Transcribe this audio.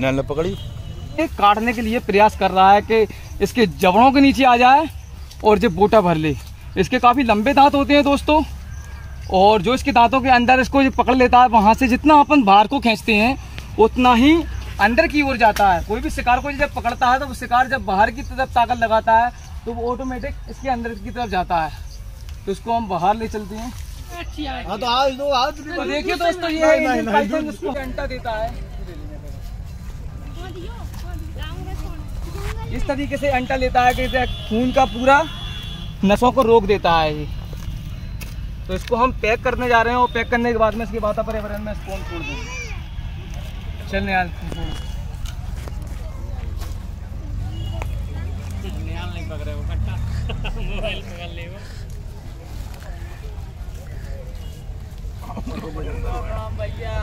नल पकड़ी। काटने के लिए प्रयास कर रहा है कि इसके जबड़ों के नीचे आ जाए और जो बोटा भर ले। इसके काफ़ी लंबे दांत होते हैं दोस्तों। और जो इसके दांतों के अंदर इसको जो पकड़ लेता है, वहाँ से जितना अपन बाहर को खींचते हैं, उतना ही अंदर की ओर जाता है। कोई भी शिकार को जब पकड़ता है तो वो शिकार जब बाहर की तरफ़ ताकत लगाता है तो वो ऑटोमेटिक इसके अंदर की तरफ़ जाता है। तो इसको हम बाहर ले चलते हैं। हाँ तो आज दो आज तो देखिए दोस्तों ये है पाइथन जिसको अंटा देता है। इस तरीके से अंटा लेता है कि खून का पूरा नसों को रोक देता है तो इसको हम पैक करने जा रहे हैं और पैक करने के बाद में इसके वातावरण में इसको हम छोड़ देंगे। चल यार नहीं पकड़ रहे वो कट्टा मोबाइल पकड़ ले वो भैया।